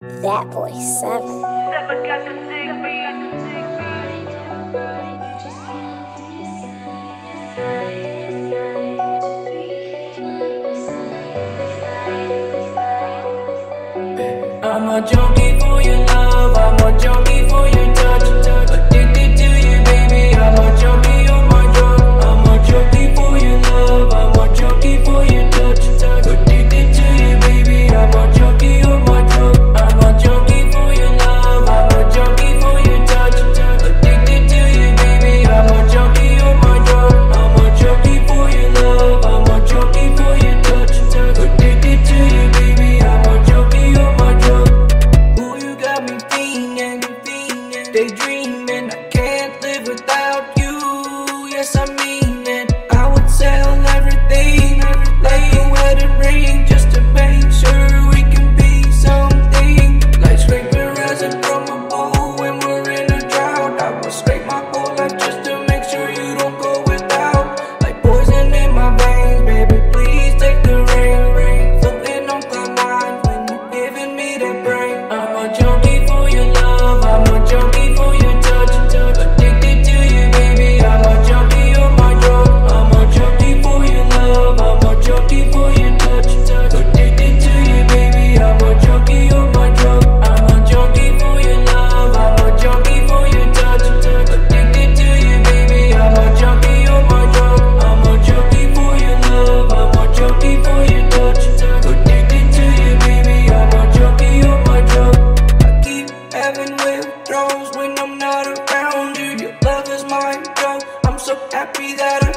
That boy seven. Never got to take me. I'm a junkie for your love, I'm a junkie for your without you. Yes, I mean. heaven withdraws when I'm not around you. Your love is my drug. I'm so happy that I